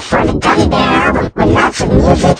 for the Teddy Bear album with lots of music,